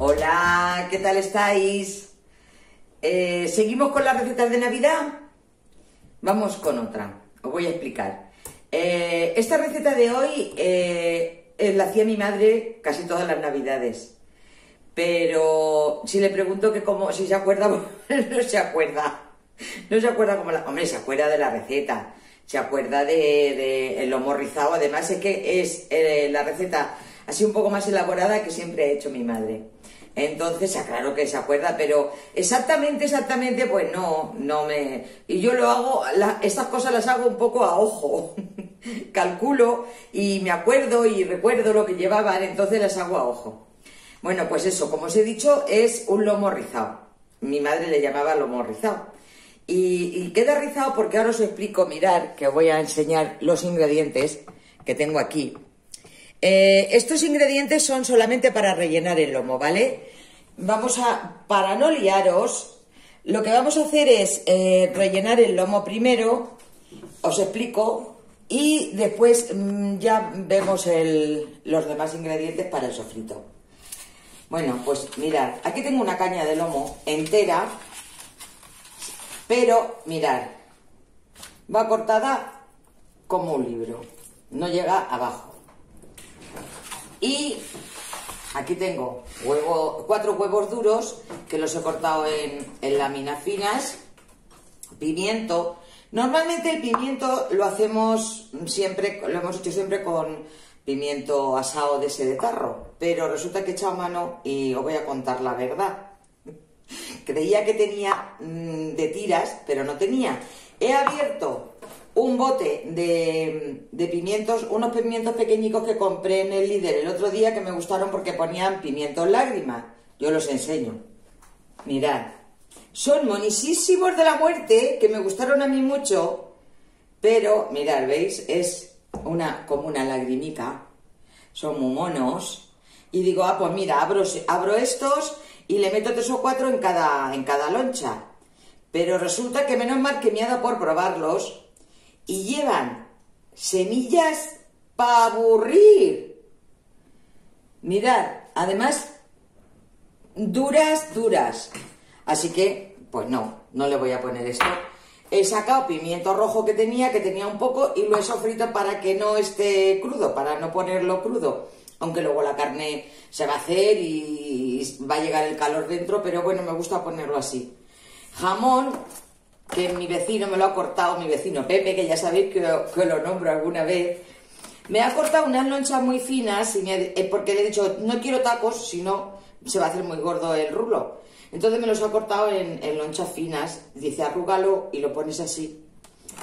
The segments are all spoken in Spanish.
Hola, ¿qué tal estáis? Eh, ¿Seguimos con las recetas de Navidad? Vamos con otra, os voy a explicar. Eh, esta receta de hoy eh, la hacía mi madre casi todas las Navidades. Pero si le pregunto que cómo, si se acuerda, no se acuerda. No se acuerda cómo la... Hombre, se acuerda de la receta, se acuerda de, de el lomo rizado. Además es que es la receta así un poco más elaborada que siempre ha hecho mi madre. Entonces, claro que se acuerda, pero exactamente, exactamente, pues no, no me... Y yo lo hago, estas cosas las hago un poco a ojo, calculo y me acuerdo y recuerdo lo que llevaban, entonces las hago a ojo. Bueno, pues eso, como os he dicho, es un lomo rizado. Mi madre le llamaba lomo rizado. Y, y queda rizado porque ahora os explico, mirar, que os voy a enseñar los ingredientes que tengo aquí. Eh, estos ingredientes son solamente para rellenar el lomo, ¿vale? Vamos a, para no liaros, lo que vamos a hacer es eh, rellenar el lomo primero, os explico, y después mm, ya vemos los demás ingredientes para el sofrito. Bueno, pues mirad, aquí tengo una caña de lomo entera, pero mirad, va cortada como un libro, no llega abajo. Y aquí tengo cuatro huevos duros que los he cortado en, láminas finas, pimiento. Normalmente el pimiento lo hacemos siempre, lo hemos hecho siempre con pimiento asado de ese de tarro, pero resulta que he echado mano y os voy a contar la verdad. Creía que tenía mm, de tiras, pero no tenía. He abierto un bote de, pimientos, unos pimientos pequeñicos que compré en el líder el otro día que me gustaron porque ponían pimientos lágrimas. Yo los enseño. Mirad. Son monisísimos de la muerte, que me gustaron a mí mucho, pero, mirad, ¿veis? Es una, como una lagrimica. Son muy monos. Y digo, ah, pues mira, abro, abro estos y le meto tres o cuatro en cada, en cada loncha. Pero resulta que menos mal que me ha dado por probarlos, y llevan semillas para aburrir. Mirad, además, duras, duras. Así que, pues no, no le voy a poner esto. He sacado pimiento rojo que tenía, que tenía un poco, y lo he sofrito para que no esté crudo, para no ponerlo crudo. Aunque luego la carne se va a hacer y va a llegar el calor dentro, pero bueno, me gusta ponerlo así. Jamón, que mi vecino me lo ha cortado, mi vecino Pepe, que ya sabéis que, lo nombro alguna vez, me ha cortado unas lonchas muy finas y eh, porque le he dicho, no quiero tacos, si no se va a hacer muy gordo el rulo. Entonces me los ha cortado en, lonchas finas, dice arrúgalo y lo pones así.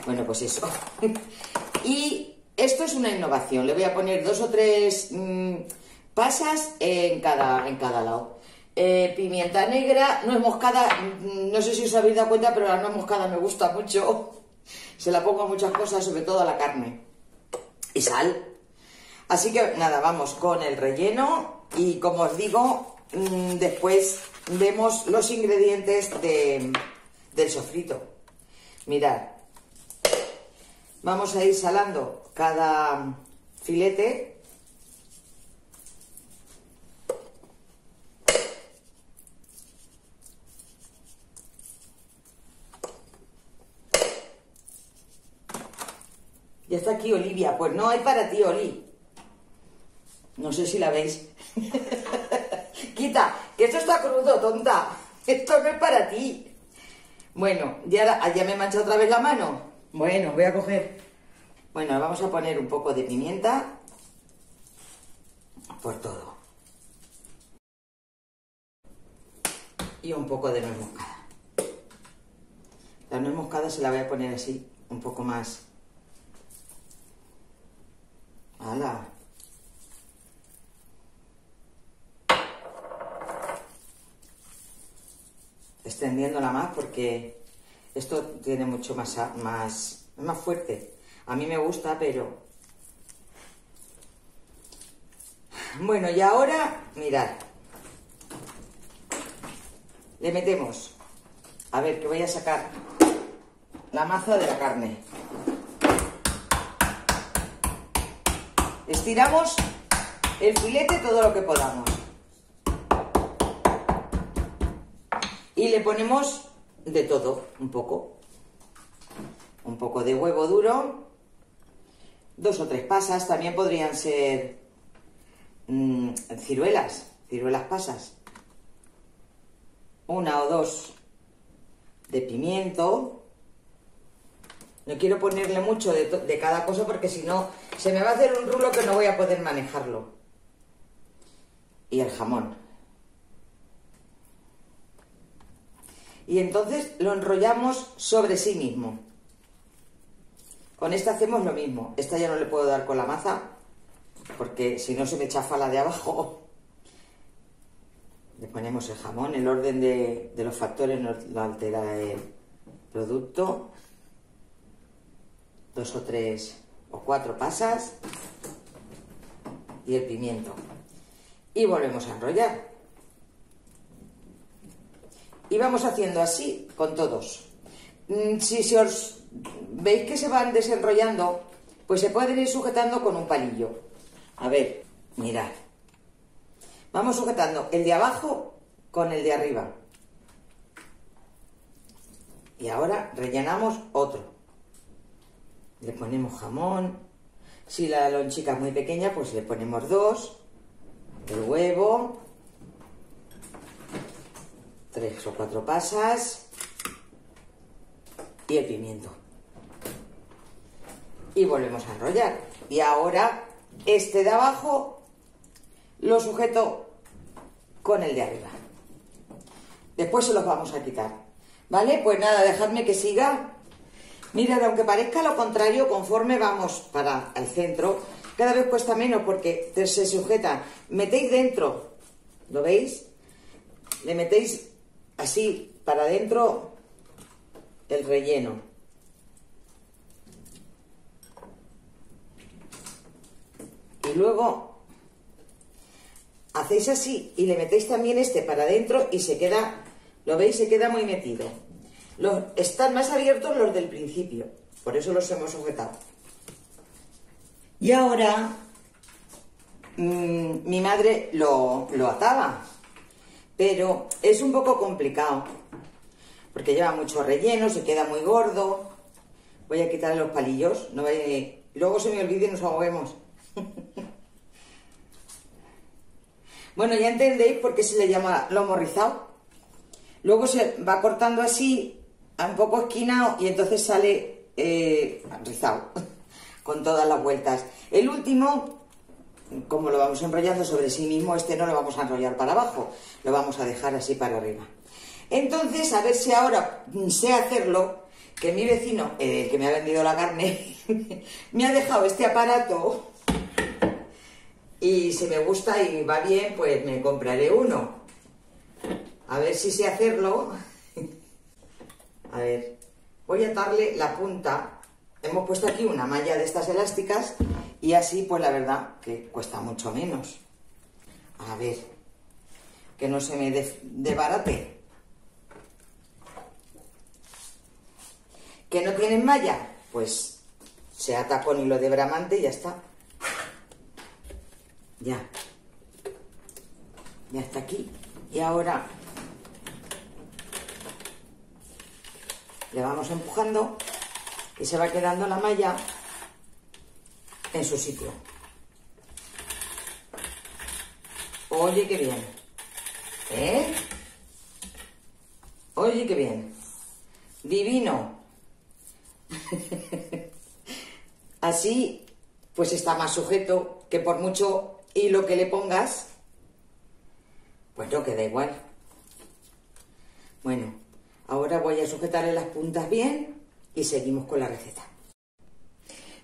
Bueno, pues eso. y esto es una innovación, le voy a poner dos o tres mm, pasas en cada, en cada lado. Eh, pimienta negra, nuez moscada, no sé si os habéis dado cuenta, pero la nuez moscada me gusta mucho. Se la pongo a muchas cosas, sobre todo a la carne. Y sal. Así que nada, vamos con el relleno y como os digo, mm, después vemos los ingredientes del sofrito. Mirad, vamos a ir salando cada filete Ya está aquí Olivia. Pues no hay para ti, Oli. No sé si la veis. Quita, que esto está crudo, tonta. Esto no es para ti. Bueno, ya, ya me he manchado otra vez la mano. Bueno, voy a coger. Bueno, vamos a poner un poco de pimienta por todo. Y un poco de nuez moscada. La nuez moscada se la voy a poner así, un poco más ¡Hala! Extendiéndola más porque esto tiene mucho más, más, más fuerte. A mí me gusta, pero... Bueno, y ahora, mirad. Le metemos. A ver, que voy a sacar la maza de la carne. Estiramos el filete todo lo que podamos. Y le ponemos de todo, un poco. Un poco de huevo duro, dos o tres pasas, también podrían ser mm, ciruelas, ciruelas pasas. Una o dos de pimiento. No quiero ponerle mucho de, de cada cosa porque si no se me va a hacer un rulo que no voy a poder manejarlo. Y el jamón. Y entonces lo enrollamos sobre sí mismo. Con esta hacemos lo mismo. Esta ya no le puedo dar con la maza porque si no se me chafa la de abajo. Le ponemos el jamón, el orden de, los factores no altera el producto. Dos o tres o cuatro pasas y el pimiento. Y volvemos a enrollar. Y vamos haciendo así con todos. Mm, si, si os veis que se van desenrollando, pues se pueden ir sujetando con un palillo. A ver, mirad. Vamos sujetando el de abajo con el de arriba. Y ahora rellenamos otro. Le ponemos jamón. Si la lonchica es muy pequeña, pues le ponemos dos. El huevo. Tres o cuatro pasas. Y el pimiento. Y volvemos a enrollar. Y ahora este de abajo lo sujeto con el de arriba. Después se los vamos a quitar. ¿Vale? Pues nada, dejadme que siga. Mirad, aunque parezca lo contrario, conforme vamos para el centro, cada vez cuesta menos porque se sujeta. Metéis dentro, ¿lo veis? Le metéis así para adentro el relleno. Y luego hacéis así y le metéis también este para adentro y se queda ¿Lo veis? Se queda muy metido. Están más abiertos los del principio, por eso los hemos sujetado. Y ahora mmm, mi madre lo, lo ataba, pero es un poco complicado, porque lleva mucho relleno, se queda muy gordo. Voy a quitarle los palillos, luego se me olvide y nos ahoguemos. bueno, ya entendéis por qué se le llama lomo rizado Luego se va cortando así, un poco esquinado, y entonces sale eh, rizado, con todas las vueltas. El último, como lo vamos enrollando sobre sí mismo, este no lo vamos a enrollar para abajo, lo vamos a dejar así para arriba. Entonces, a ver si ahora sé hacerlo, que mi vecino, el que me ha vendido la carne, me ha dejado este aparato y si me gusta y va bien, pues me compraré uno. A ver si sé hacerlo. A ver, voy a atarle la punta. Hemos puesto aquí una malla de estas elásticas y así, pues la verdad, que cuesta mucho menos. A ver, que no se me desbarate. ¿Que no tienen malla? Pues se ata con hilo de bramante y ya está. Ya. Ya está aquí. Y ahora le vamos empujando y se va quedando la malla en su sitio. Oye, qué bien. ¿Eh? Oye, qué bien. Divino. Así, pues está más sujeto que por mucho hilo que le pongas, pues no queda igual. Bueno, Ahora voy a sujetarle las puntas bien y seguimos con la receta.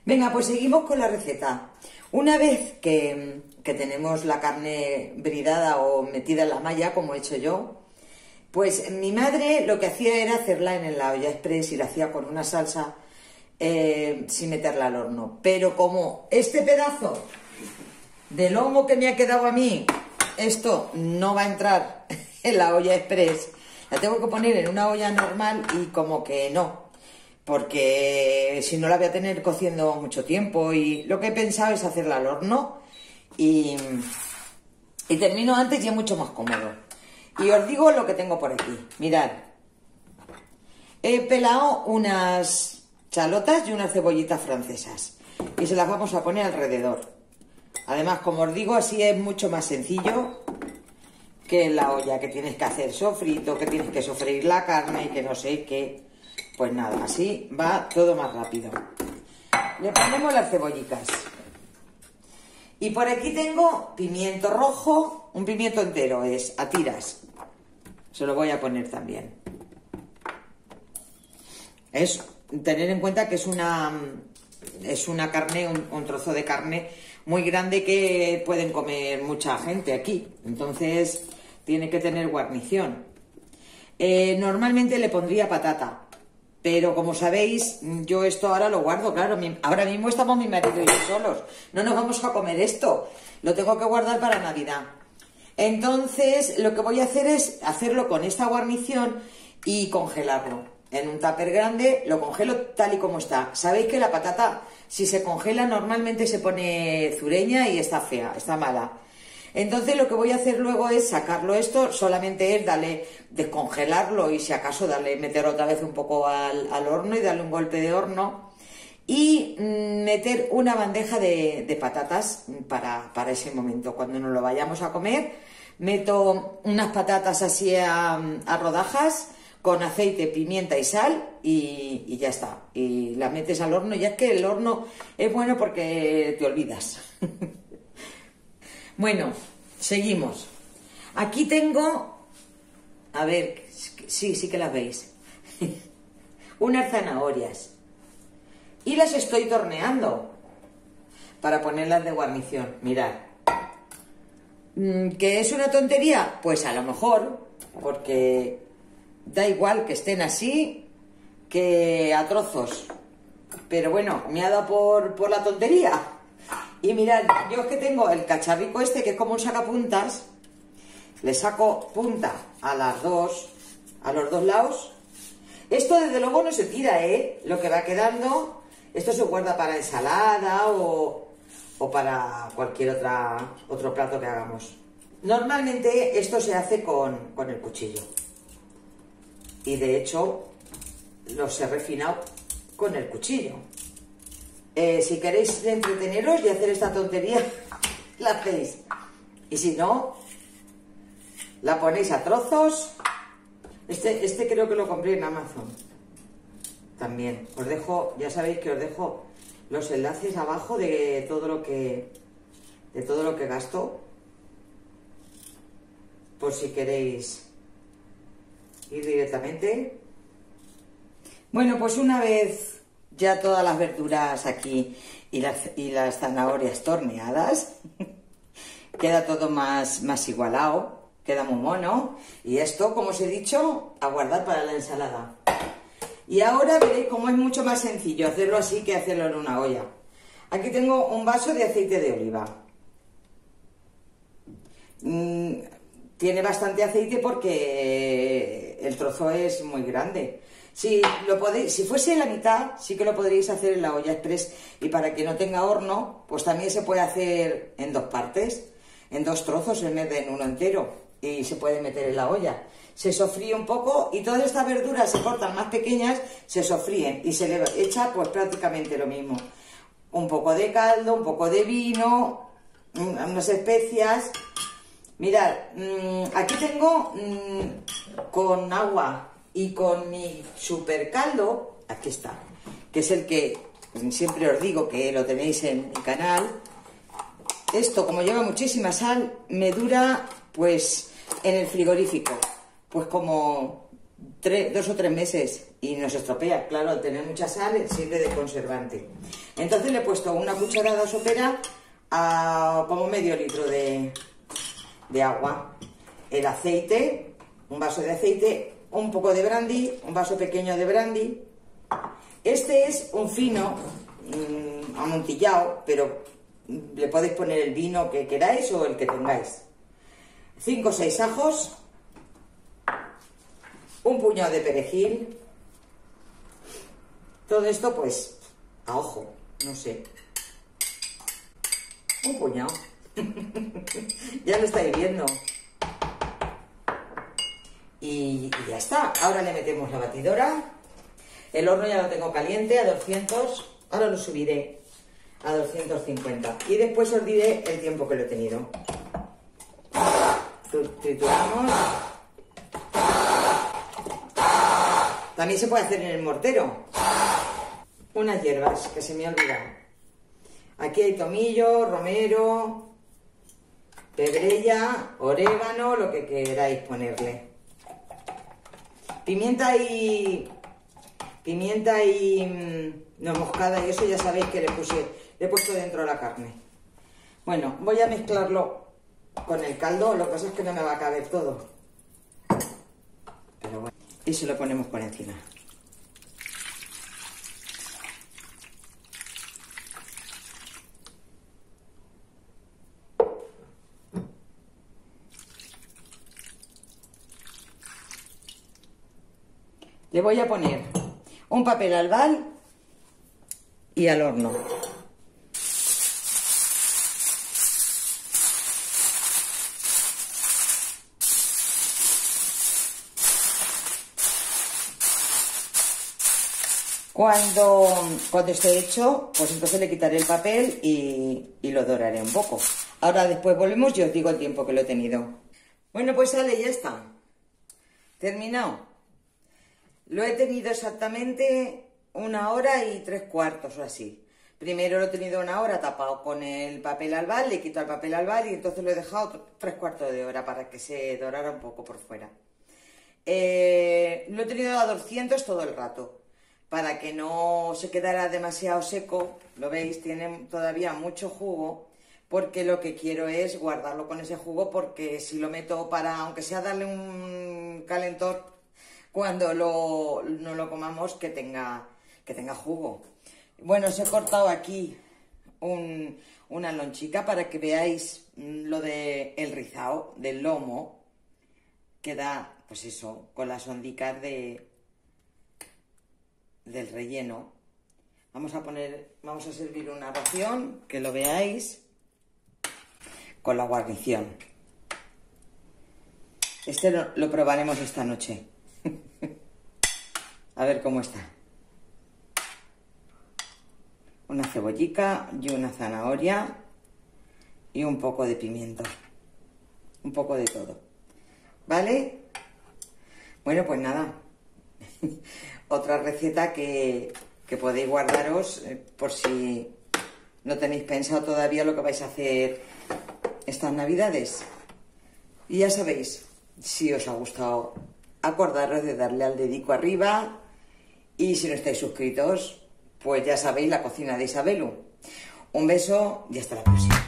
Venga, pues seguimos con la receta. Una vez que, tenemos la carne bridada o metida en la malla, como he hecho yo, pues mi madre lo que hacía era hacerla en la olla express y la hacía con una salsa eh, sin meterla al horno. Pero como este pedazo de lomo que me ha quedado a mí, esto no va a entrar en la olla express la tengo que poner en una olla normal y como que no, porque si no la voy a tener cociendo mucho tiempo y lo que he pensado es hacerla al horno y, termino antes y es mucho más cómodo. Y os digo lo que tengo por aquí. Mirad. He pelado unas chalotas y unas cebollitas francesas. Y se las vamos a poner alrededor. Además, como os digo, así es mucho más sencillo que la olla, que tienes que hacer sofrito, que tienes que sofreír la carne y que no sé qué. Pues nada, así va todo más rápido. Le ponemos las cebollitas. Y por aquí tengo pimiento rojo, un pimiento entero, es a tiras. Se lo voy a poner también. Es tener en cuenta que es una, es una carne, un, trozo de carne muy grande que pueden comer mucha gente aquí. Entonces tiene que tener guarnición. Eh, normalmente le pondría patata, pero como sabéis, yo esto ahora lo guardo, claro. ahora mismo estamos mi marido y yo solos. No nos vamos a comer esto. Lo tengo que guardar para Navidad. Entonces, lo que voy a hacer es hacerlo con esta guarnición y congelarlo. En un tupper grande lo congelo tal y como está. Sabéis que la patata, si se congela, normalmente se pone zureña y está fea, está mala. Entonces lo que voy a hacer luego es sacarlo esto, solamente es darle, descongelarlo y si acaso darle, meter otra vez un poco al, horno y darle un golpe de horno y mm, meter una bandeja de, patatas para, ese momento. Cuando nos lo vayamos a comer, meto unas patatas así a, rodajas con aceite, pimienta y sal y, y, ya está. Y las metes al horno, ya es que el horno es bueno porque te olvidas. Bueno, seguimos. Aquí tengo, a ver, sí, sí que las veis, unas zanahorias. Y las estoy torneando para ponerlas de guarnición. Mirad. Mm, ¿Que es una tontería? Pues a lo mejor, porque da igual que estén así que a trozos. Pero bueno, me ha dado por, por la tontería. Y mirad, yo es que tengo el cacharrico este que es como un sacapuntas, le saco punta a las dos, a los dos lados. Esto desde luego no se tira, ¿eh? Lo que va quedando, esto se guarda para ensalada o, para cualquier otra, otro plato que hagamos. Normalmente esto se hace con, con el cuchillo. Y de hecho, los he refinado con el cuchillo. Eh, si queréis entreteneros y hacer esta tontería, la hacéis. Y si no, la ponéis a trozos. Este, este creo que lo compré en Amazon. También. Os dejo, ya sabéis que os dejo los enlaces abajo de todo lo que de todo lo que gasto por si queréis ir directamente. Bueno, pues una vez ya todas las verduras aquí y las, zanahorias torneadas. queda todo más, más igualado, queda muy mono. Y esto, como os he dicho, a guardar para la ensalada. Y ahora veréis cómo es mucho más sencillo hacerlo así que hacerlo en una olla. Aquí tengo un vaso de aceite de oliva. Mm, tiene bastante aceite porque el trozo es muy grande. Si, lo podéis, si fuese la mitad, sí que lo podríais hacer en la olla express. Y para que no tenga horno, pues también se puede hacer en dos partes, en dos trozos en vez de en uno entero. Y se puede meter en la olla. Se sofríe un poco y todas estas verduras se cortan más pequeñas, se sofríen y se le echa pues prácticamente lo mismo. Un poco de caldo, un poco de vino, unas especias. Mirad, mm, aquí tengo mm, con agua y con mi super caldo, aquí está, que es el que siempre os digo que lo tenéis en mi canal. Esto, como lleva muchísima sal, me dura, pues, en el frigorífico, pues como dos o tres meses y no se estropea. Claro, al tener mucha sal sirve de conservante. Entonces le he puesto una cucharada sopera a como medio litro de, de agua. El aceite, un vaso de aceite, un poco de brandy, un vaso pequeño de brandy. Este es un fino mmm, amontillado, pero le podéis poner el vino que queráis o el que tengáis. Cinco o seis ajos, un puñado de perejil. Todo esto, pues, a ojo, no sé. Un puñado. ya lo estáis viendo. Y, ya está. Ahora le metemos la batidora. El horno ya lo tengo caliente a 200. Ahora lo subiré a 250. Y después os diré el tiempo que lo he tenido. Trituramos. También se puede hacer en el mortero. Unas hierbas que se me ha olvidado. Aquí hay tomillo, romero, pebrella, orégano, lo que queráis ponerle. Pimienta y pimienta y mm, no moscada y eso ya sabéis que le puse, le he puesto dentro de la carne. Bueno, voy a mezclarlo con el caldo, lo que pasa es que no me va a caber todo. Pero bueno, y se lo ponemos por encima. Le voy a poner un papel albal y al horno. Cuando, cuando esté hecho, pues entonces le quitaré el papel y, y, lo doraré un poco. Ahora después volvemos y os digo el tiempo que lo he tenido. Bueno, pues sale, ya está. Terminado. Lo he tenido exactamente una hora y tres cuartos o así. Primero lo he tenido una hora tapado con el papel albal, le quito el papel albal y entonces lo he dejado tres cuartos de hora para que se dorara un poco por fuera. Eh, lo he tenido a 200 todo el rato, para que no se quedara demasiado seco. Lo veis, tiene todavía mucho jugo, porque lo que quiero es guardarlo con ese jugo, porque si lo meto para, aunque sea darle un calentor cuando lo, no lo comamos que tenga, que tenga jugo. Bueno, os he cortado aquí una lonchica para que veáis lo de el rizado del lomo que da, pues eso, con las ondicas de, del relleno. Vamos a poner, vamos a servir una ración, que lo veáis, con la guarnición. Este lo probaremos esta noche. A ver cómo está. Una cebollica y una zanahoria y un poco de pimiento. Un poco de todo. ¿Vale? Bueno, pues nada. Otra receta que, que podéis guardaros eh, por si no tenéis pensado todavía lo que vais a hacer estas navidades. Y ya sabéis, si os ha gustado, acordaros de darle al dedico arriba, y si no estáis suscritos, pues ya sabéis la cocina de Isabelu. Un beso y hasta la próxima.